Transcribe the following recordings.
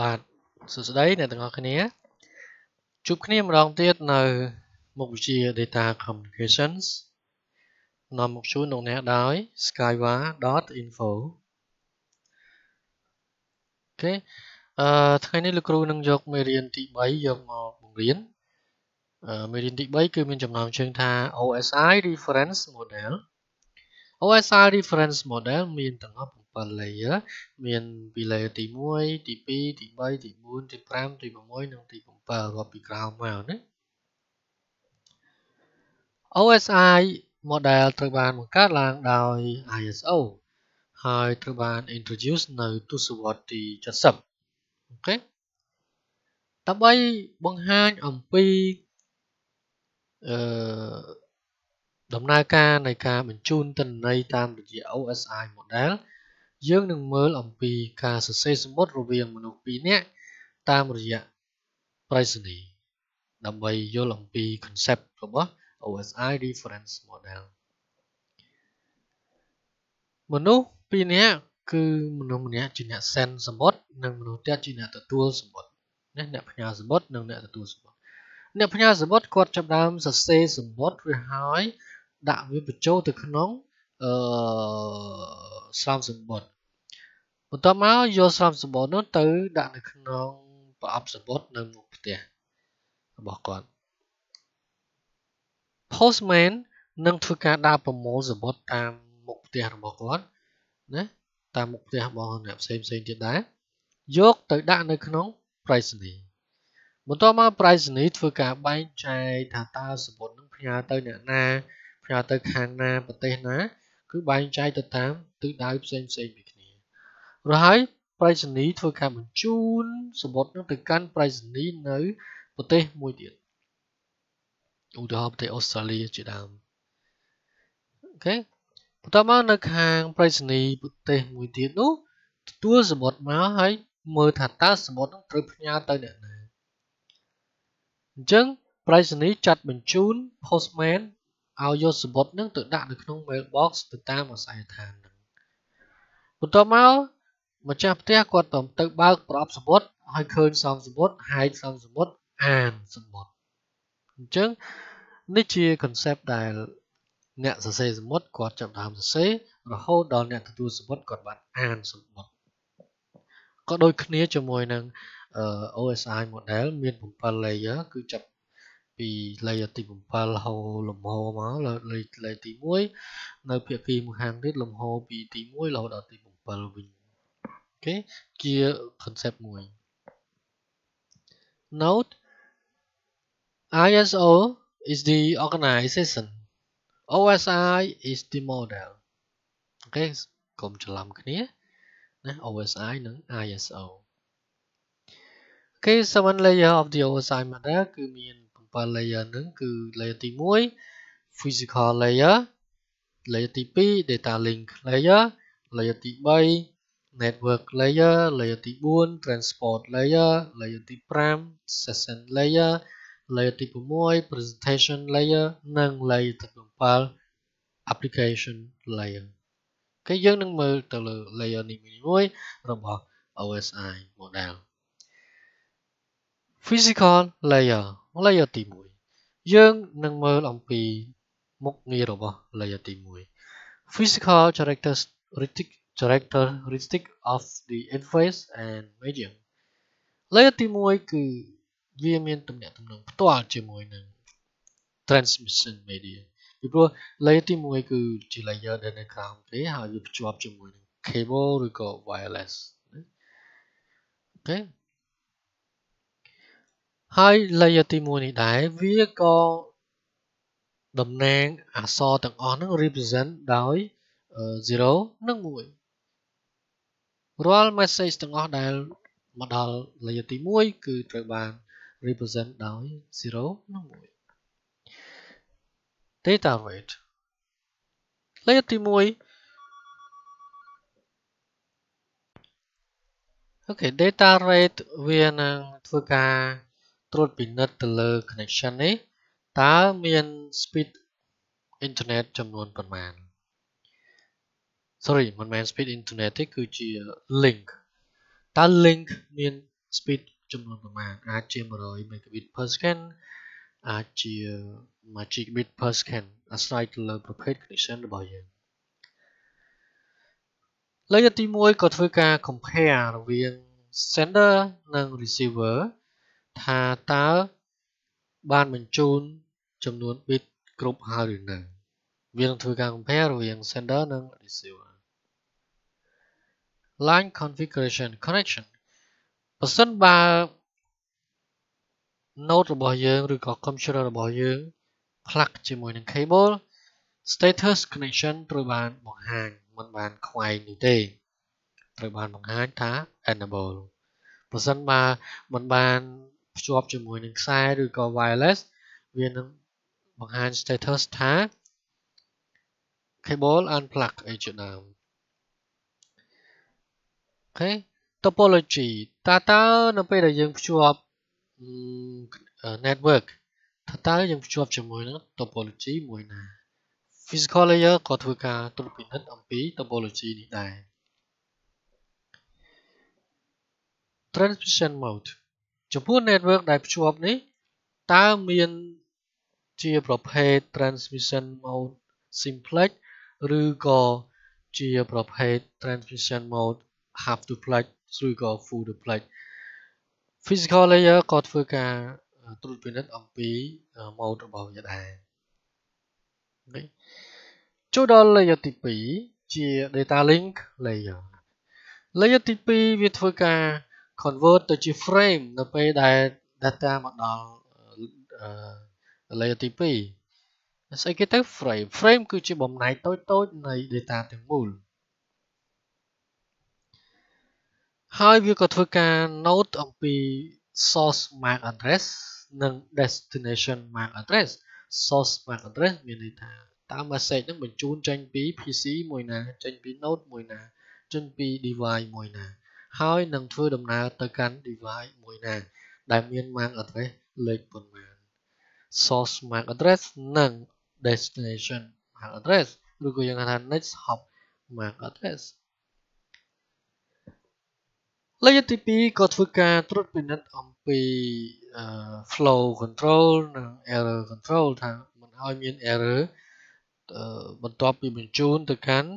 បាទសួស្តីអ្នកទាំងអស់គ្នាជួបគ្នាម្ដងទៀតនៅមុខវិជ្ជា Data Communications នាំមកជូនលោកអ្នកដោយ skywar.info អូខេអឺថ្ងៃនេះលោកគ្រូនឹងយកមេរៀនទី3យកមកបង្រៀនអឺមេរៀនទី3គឺមានចំណងជើងថា OSI reference model OSI reference model មានទាំងអស់ 7 layer មាន ពី layer ទី1ទី2ទី3ទី4ទី5ទី6និងទី7រាប់ពីក្រោមមកណា OSI model ត្រូវបានបង្កើតឡើងដោយ ISO ហើយត្រូវបាន introduce នៅទសវត្សរ៍ទី70អូខេដើម្បីបង្ហាញអំពីអឺដំណើរការនៃការបញ្ជូនទិន្នន័យតាមរយៈ OSI model យើងនឹងមើលអំពីការសរសេរសំបុត្ររវាងមនុស្សពីរនាក់តាមរយៈប្រៃសណីដើម្បីយល់អំពី concept របស់ OSI reference model មនុស្សពីរនាក់គឺមនុស្សម្នាក់ជាអ្នក send សំបុត្រនិងមនុស្សទៀតជាអ្នកទទួលសំបុត្រណាអ្នកផ្ញើសំបុត្រនិងអ្នកទទួលសំបុត្រអ្នកផ្ញើសំបុត្រគាត់ចាប់ដើមសរសេរសំបុត្រវាហើយដាក់វាបញ្ចូលទៅក្នុង អឺស្រោមសម្បត្តិបន្ទាប់មកយកស្រោមសម្បត្តិនោះទៅដាក់នៅក្នុងប្រអប់សម្បត្តិនៅមុខផ្ទះរបស់គាត់ Postman នឹងធ្វើការដើរប្រមូលសម្បត្តិតាមមុខផ្ទះរបស់គាត់ណាតាមមុខផ្ទះរបស់អ្នកផ្សេងផ្សេងទៀតដែរយកទៅដាក់នៅក្នុងប្រៃសណីបន្ទាប់មកប្រៃសណីធ្វើការបែងចែកថាតើសម្បត្តិនឹងផ្ញើទៅអ្នកណាផ្ញើទៅខាងណាប្រទេសណា គឺបែងចែកទៅតាមទិសដៅផ្សេងផ្សេងពីគ្នារហូតប្រៃសណីធ្វើការបញ្ជូនសម្បត្តិនោះទៅកាន់ប្រៃសណីនៅប្រទេសមួយទៀតឧទាហរណ៍ប្រទេសអូស្ត្រាលីជាដើមអូខេបន្ទាប់មកនៅខាងប្រៃសណីប្រទេសមួយទៀតនោះទទួលសម្បត្តិមកហើយមើលថាតើសម្បត្តិនោះត្រូវផ្ញើទៅអ្នកណាអញ្ចឹងប្រៃសណីចាត់បញ្ជូន postman ឲ្យយកសំបុត្រនឹងទៅដាក់នៅក្នុង mailbox ទៅតាមអាស័យដ្ឋាននឹងបន្ទាប់មកម្ចាស់ផ្ទះគាត់ទៅទៅបើកប្រអប់សំបុត្រឲ្យឃើញសំសំបុត្រហែកសំសំបុត្រអានសំបុត្រអញ្ចឹងនេះជា concept ដែលអ្នកសរសេរសមុទ្រគាត់ចាប់ដើមសរសេររហូតដល់អ្នកទទួលសមុទ្រគាត់បានអានសមុទ្រក៏ដូចគ្នាជាមួយនឹង OSI model មាន7 layer គឺចាប់ ពី layer ទី7រហូតលំហមក layer ទី1នៅភាគីមួយខាងទៀតលំហពីទី1រហូតដល់ទី7វិញអូខេជា concept មួយ note ISO is the organization OSI is the model អូខេកុំច្រឡំគ្នាណា OSI និង ISO អូខេ seven layer of the OSI model គឺមាន7 layer ហ្នឹងគឺ layer ទី1 physical layer layer ទី2 data link layer layer ទី3 network layer layer ទី4 transport layer layer ទី5 session layer layer ទី6 presentation layer និង layer ទី7 application layer គេយើងនឹងមើលទៅលើ layer នីមួយៗរបស់ OSI model physical layer Layer ទី1យើងនឹងមើលអំពីមុខងាររបស់ layer ទី1 physical characteristic characteristic of the interface and medium layer ទី1គឺវាមានទំនាក់ទំនងផ្ទាល់ជាមួយនឹង transmission media ពីព្រោះ layer ទី1គឺជា layer ដែលនៅក្រោមគេហើយវាភ្ជាប់ជាមួយនឹង cable ឬក៏ wireless ណាអូខេ ហើយ layer ទី1នេះដែរវាក៏តំណាងអក្សរទាំងអស់ហ្នឹង represent ដោយ0និង1រាល់ message ទាំងអស់ដែលមកដល់ layer ទី1គឺត្រូវបាន represent ដោយ0និង1 data rate layer ទី1អូខេ data rate វានឹងធ្វើការ ត្រួតពិនិត្យទៅលើ connection នេះតើមាន speed internet ចំនួនប៉ុន្មាន sorry មិនមែន speed internet ទេគឺជា link តើ link មាន speed ចំនួនប្រមាណអាចជា100 megabit per second អាចជា1 gigabit per second អាស្រ័យទៅលើប្រភេទ connection របស់យើង layer ទី1ក៏ធ្វើការ compare រវាង sender និង receiver ថាតើបានបញ្ជូនចំនួន bit គ្រប់ហើយឬនៅវានឹងធ្វើការ compare រវាង sender និង receiver line configuration connection បើសិនបើ node របស់យើងឬក៏ computer របស់យើងផ្លាក់ជាមួយនឹង cable status connection ត្រូវបានបង្ហាញមិនបានខ្វែងនេះទេត្រូវបានបង្ហាញថា enable បើសិនបើមិនបាន ភ្ជាប់ជាមួយនឹងខ្សែឬក៏ wireless វានឹងបង្ហាញ status ថា cable unplug អីជាដើមអូខេ topology តើតើនៅពេលដែលយើងភ្ជាប់ network ថាតើយើងភ្ជាប់ជាមួយនឹង topology មួយណា physical layer ក៏ធ្វើការត្រួតពិនិត្យអំពី topology នេះដែរ transmission mode ចំពោះ network ដែលភ្ជាប់នេះតើមានជាប្រភេទ transmission mode simplex ឬក៏ជាប្រភេទ transmission mode half duplex ឬក៏ full duplex physical layer ក៏ធ្វើការត្រួតពិនិត្យអំពី mode របស់វាដែរចូលដល់ layer ទី2ជា data link layer layer ទី2វាធ្វើការ convert ទៅជា frame នៅពេលដែល data មកដល់ layer ទី2ស្អីគេទៅ frame frame គឺជាបំណែកតូចៗនៃ data ទាំងមូលហើយវាក៏ធ្វើការ note អំពី source MAC address និង destination MAC address source MAC address មានន័យថាតើ message នឹងបញ្ជូនចេញពី PC មួយណាចេញពី node មួយណាចេញពី device មួយណា ហើយនឹងធ្វើដំណើរទៅកាន់ device មួយណា ដែលមាន MAC address លេខប៉ុន្មាន source MAC address និង destination MAC address ឬក៏យើងហៅថា next hop MAC address layer ទី2ក៏ធ្វើការត្រួតពិនិត្យអំពី flow control និង error control ថាមិនឲ្យមាន error បន្ទាប់ពីបញ្ជូនទៅកាន់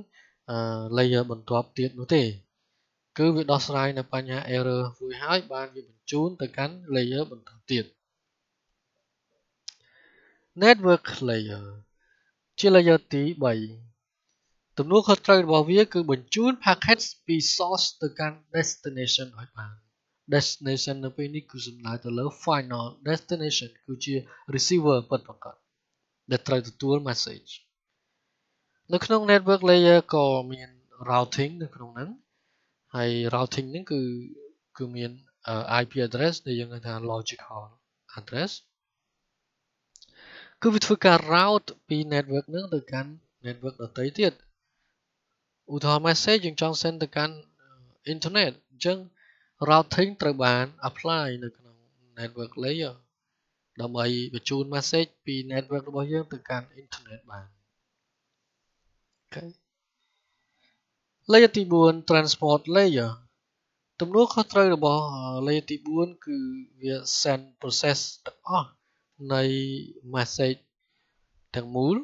layer បន្ទាប់ទៀតនោះទេ គឺវាដោះស្រាយនៅបញ្ហា error រួចហើយបានវាបញ្ជូនទៅកាន់ layer បន្តទៀត network layer ជា layer ទី3ទំនួលខុសត្រូវរបស់វា គឺបញ្ជូន packets ពី source ទៅកាន់ destination ឲ្យបាន destination នៅពេលនេះគឺសំដៅទៅលើ final destination គឺជា receiver ពិតប្រាកដដែលត្រូវទទួល message នៅក្នុង network layer ក៏មាន routing នៅក្នុងហ្នឹង ហើយ routing ហ្នឹងគឺគឺមាន IP address ដែលយើងហៅថា logical address គឺវាធ្វើការ route ពី network ហ្នឹងទៅកាន់ network ដទៃទៀតឧទាហរណ៍ message យើងចង់ send ទៅកាន់ internet អញ្ចឹង routing ត្រូវបាន apply នៅក្នុង network layer ដើម្បីបញ្ជូន message ពី network របស់យើងទៅកាន់ internet បានអូខេ layer ទី4 transport layer ទំនួលខុសត្រូវរបស់ layer ទី4គឺវា send process ទាំងអស់នៃ message ទាំងមូល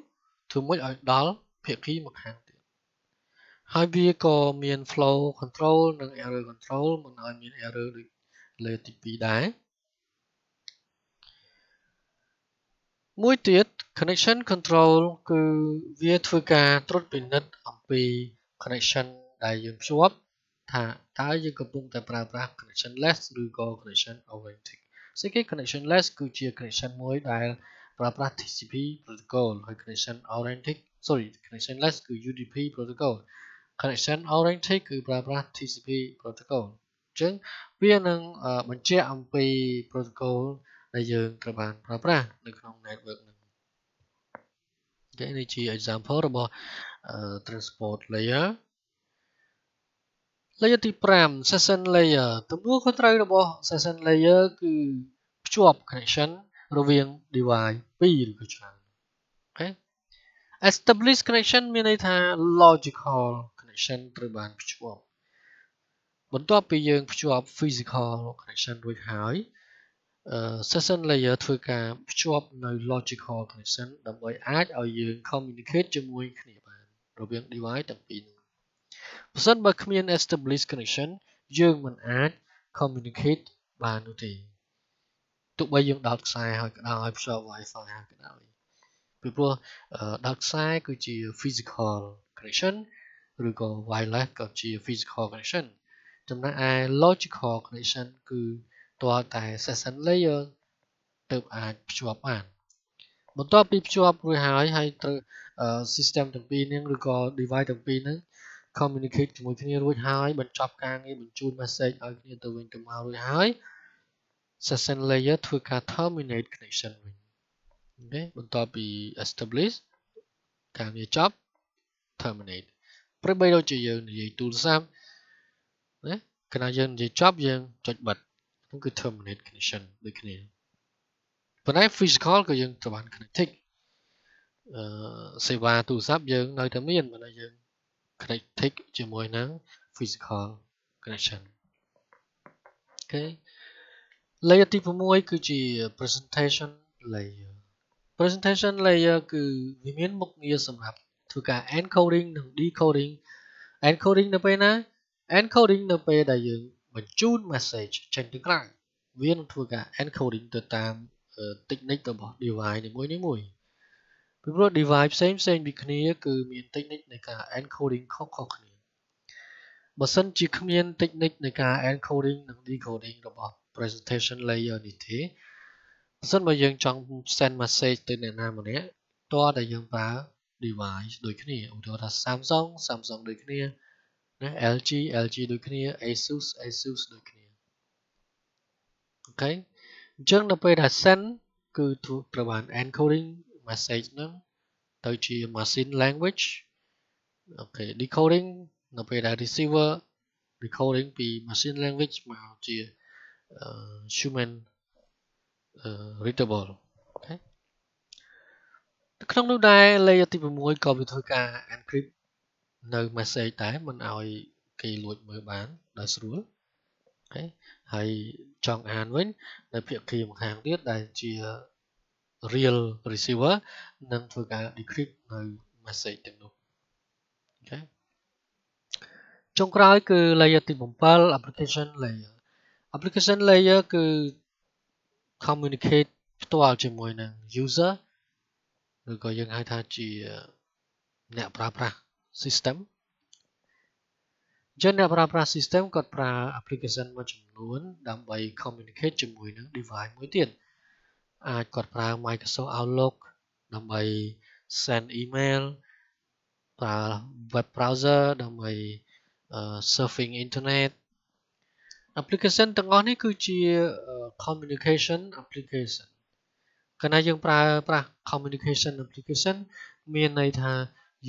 ធ្វើមួយឲ្យដល់ភាគីម្ខាងទៀតហើយវាក៏មាន flow control និង error control មិនឲ្យមាន error ដូច layer ទី2ដែរមួយទៀត connection control គឺវាធ្វើការត្រួតពិនិត្យអំពី connection ដែលយើងភ្ជាប់ថាតើយើងកំពុងតែប្រើប្រាស់ connectionless ឬក៏ connection oriented ស្អីគេ connectionless គឺជា connection មួយដែលប្រើប្រាស់ TCP protocol ហើយ connection oriented sorry connectionless គឺ UDP protocol connection oriented គឺប្រើប្រាស់ TCP protocol អញ្ចឹងវានឹងបញ្ជាក់អំពី protocol ដែលយើងត្រូវបានប្រើប្រាស់នៅក្នុង network ហ្នឹងអូខេនេះជា example របស់ transport layer layer ទី5 session layer ទំនួលខុសត្រូវរបស់ session layer គឺភ្ជាប់ connection រវាង device 2ឬក៏ច្រើនអូខេ establish connection មានន័យថា logical connection ត្រូវបានភ្ជាប់បន្ទាប់ពីយើងភ្ជាប់ physical connection រួចហើយ session layer ធ្វើការភ្ជាប់នៅ logical connection ដើម្បីអាចឲ្យយើង communicate ជាមួយគ្នាបាន រវាង device ទាំងពីរនេះបើសិនបើគ្មាន established connection យើងមិនអាច communicate បាននោះទេទោះបីយើងដោតខ្សែហើយក៏ដោយភ្ជាប់ Wi-Fi ហើយក៏ដោយពីព្រោះដោតខ្សែគឺជា physical connection ឬក៏ wireless ក៏ជា physical connection ចំណែកឯ logical connection គឺទាល់តែ session layer ទើបអាចភ្ជាប់បានបន្ទាប់ពីភ្ជាប់រួចហើយហើយត្រូវ system ទាំងពីរនេះឬក៏ device ទាំងពីរហ្នឹង communicate ជាមួយគ្នារួចហើយបញ្ចប់ការងារបញ្ជូន message ឲ្យគ្នាទៅវិញទៅមករួចហើយ session layer ធ្វើការ terminate connection វិញអូខេបន្ទាប់ពី establish ការងារចប់ terminate ព្រោះបីដូចជាយើងនិយាយទូរស័ព្ទណាកាលណាយើងនិយាយចប់យើងចុចបិទនោះគឺ terminate connection ដូចគ្នាប៉ុន្តែ physical ក៏យើងត្រូវបាន connect អឺ សេវាទូរស័ព្ទយើងនៅតែមានប៉ុន្តែយើង connect ជាមួយនឹង physical connection អូខេ layer ទី6គឺជា presentation layer presentation layer គឺវាមានមុខងារសម្រាប់ធ្វើការ encoding និង decoding encoding នៅពេលណា encoding នៅពេលដែលយើងបញ្ជូន message ចេញទៅក្រៅវានឹងធ្វើការ encoding ទៅតាម technique របស់ device នីមួយៗ ពីព្រោះ device ផ្សេងផ្សេងពីគ្នាគឺមាន technique នៃការ encoding ខុសៗគ្នាបើសិនជាគ្មាន technique នៃការ encoding និង decoding របស់ presentation layer នេះទេបើសិនបើយើងចង់ send message ទៅអ្នកណាម្នាក់តើតែយើងប្រើ device ដូចគ្នាឧទាហរណ៍ថា Samsung Samsung ដូចគ្នាណា LG LG ដូចគ្នា Asus Asus ដូចគ្នាអូខេអញ្ចឹងដល់ពេលដែល send គឺត្រូវបាន encoding message ហ្នឹងទៅជា machine language អូខេ decoding នៅពេលដែល receiver recording ពី machine language មកជា human readable អូខេក្នុងនោះដែរ layer ទី6ក៏វាធ្វើការ encrypt នៅ message ដែរមិនឲ្យគេលួចមើលបានដោយស្រួលអូខេហើយចង់អានវិញនៅភាគីម្ខាងទៀតដែលជា real receiver នឹងធ្វើការ decrypt នៅ message ទាំងនោះអូខេចុងក្រោយគឺ layer ទី7 application layer application layer គឺ communicate ផ្ទាល់ជាមួយនឹង user ឬក៏យើងហៅថាជាអ្នកប្រើប្រាស់ system ចឹងអ្នកប្រើប្រាស់ system គាត់ប្រើ application មួយចំនួនដើម្បី communicate ជាមួយនឹង device មួយទៀតអា ចគាត់ប្រើ Microsoft Outlook ដើម្បី send email ប្រើ web browser ដើម្បី surfing internet application ទាំងអស់នេះគឺជា communication application កាលណាយើងប្រើប្រាស់ communication application មានន័យថា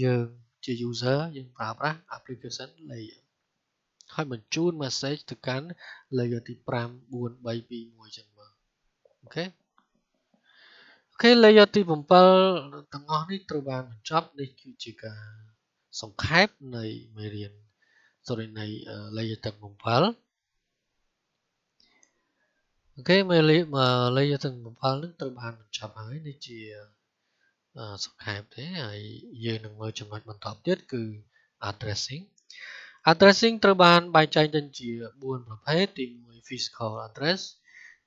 យើងជា user យើងប្រើប្រាស់ application layer ហើយបញ្ជូន message ទៅកាន់ layer ទី5 4 3 2 1ចឹងមកអូខេអូ ខេ layer ទី7ទាំងអស់នេះត្រូវបានបញ្ចប់នេះគឺជាការសង្ខេបនៃមេរៀន sorry នៃ layer ទាំង7អូខេមេរៀន layer ទាំង7ហ្នឹងត្រូវបានបញ្ចប់ហើយនេះជាសង្ខេបទេហើយយើងនឹងមើលចំណុចបន្តទៀតគឺ addressing addressing ត្រូវបានបែងចែកចេញជា4ប្រភេទទី1 physical address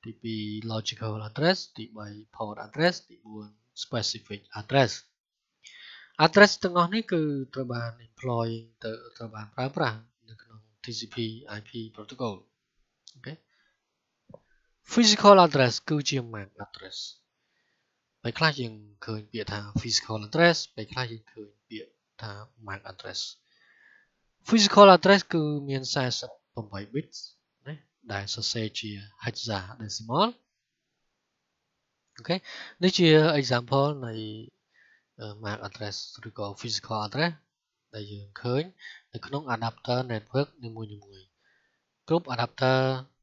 ទី2 logical address ទី3 port address ទី4 specific address address ទាំងអស់នេះគឺត្រូវបាន employ ទៅត្រូវបានប្រើប្រាស់នៅក្នុង TCP IP protocol អូខេ physical address គឺជា MAC address ពេលខ្លះយើងឃើញពាក្យថា physical address ពេលខ្លះយើងឃើញពាក្យថា MAC address physical address គឺមាន48 bits ណាដែលសរសេរជា hexadecimal អូខេនេះជា example នៃ MAC address ឬក៏ physical address ដែលយើងឃើញនៅក្នុង adapter network នីមួយៗគ្រប់ adapter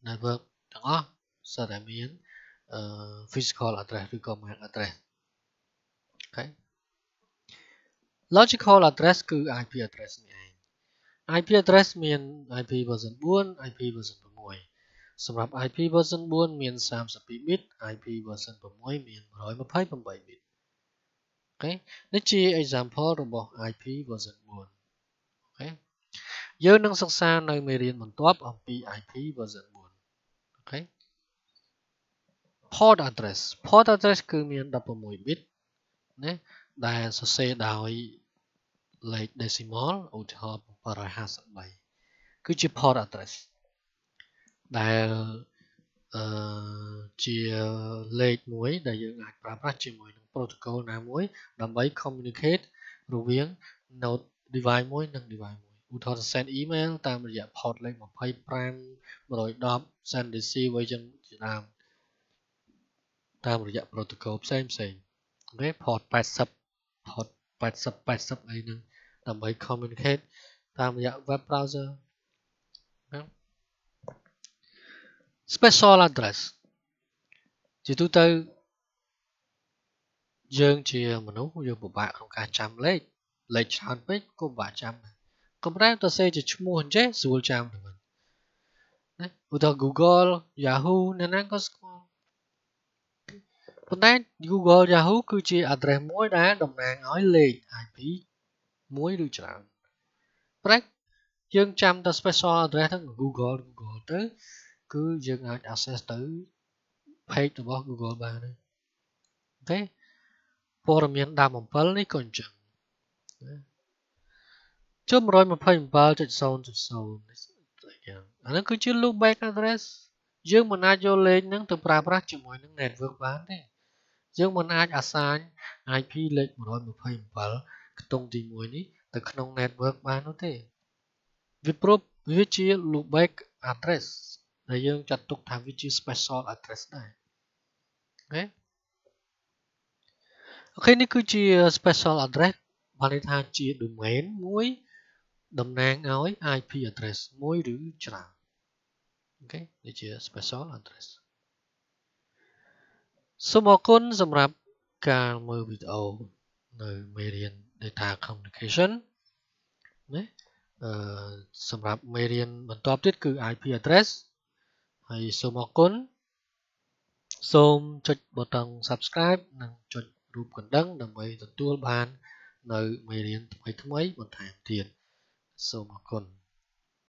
network ទាំងអស់សុទ្ធតែមាន physical address ឬក៏ MAC address អូខេ logical address គឺ IP address នេះឯង IP address មាន IP version 4 IP version 6 សម្រាប់ IP version 4មាន 32 bit IP version 6មាន 128 bit អូខេនេះជា example របស់ IP version 4អូខេយើងនឹងសិក្សានៅមេរៀនបន្ទាប់អំពី IP version 4អូខេ port address port address គឺមាន 16 bit ណាដែលសរសេរដោយលេខ decimal ឧទាហរណ៍753គឺជា port address ដែលអឺជាលេខមួយដែលយើងអាចប្រើប្រាស់ជាមួយនឹង protocol ណាមួយដើម្បី communicate រវាង node device មួយនិង device មួយឧទាហរណ៍ send email តាមរយៈ port លេខ25 110 send receive អីចឹងជាដើមតាមរយៈ protocol ផ្សេងផ្សេងអូខេ port 80 port 80 80អីហ្នឹងដើម្បី communicate តាមរយៈ web browser special address ជាទូទៅយើងជាមនុស្សយើងពិបាកក្នុងការចាំលេខលេខច្រើនពេកក៏ពិបាកចាំដែរកំប្រែទៅសេជាឈ្មោះអញ្ចេះស្រួលចាំទៅវិញណាឧទាហរណ៍ Google Yahoo អ្នកណាក៏ស្គាល់ប៉ុន្តែ Google Yahoo គឺជា address មួយដែលតំណាងឲ្យលេខ IP មួយឬច្រើនប្រែកយើងចាំតែ special address ហ្នឹង Google Google ទៅ គឺយើងអាច access ទៅ page របស់ Google បានទេអូខេព័ត៌មានដាំ7នេះក៏អញ្ចឹងចុះ127.0.0អានោះគឺជា loopback address យើងមិនអាចយកលេខហ្នឹងទៅប្រើប្រាស់ជាមួយនឹង network បានទេយើងមិនអាច assign IP លេខ127ខ្ទង់ទី1នេះទៅក្នុង network បាននោះទេវាព្រោះវាជា loopback address ដែលយើងចាត់ទុកថាវាជា special address ដែរ okay okay នេះគឺជា special address បានន័យថាជា domain មួយតំណាងឲ្យ IP address មួយឬច្រើន okay នេះជា special address សូមអរគុណសម្រាប់ការមើលវីដេអូនៅមេរៀន data communication ណាអឺសម្រាប់មេរៀនបន្ទាប់ទៀតគឺ IP address ហើយសូមអរគុណសូមចុចប៊ូតុង Subscribe និងចុចរូបកណ្ដឹងដើម្បីទទួលបាន នៅមេរៀនថ្មីៗបន្ថែមទៀតសូមអរគុណ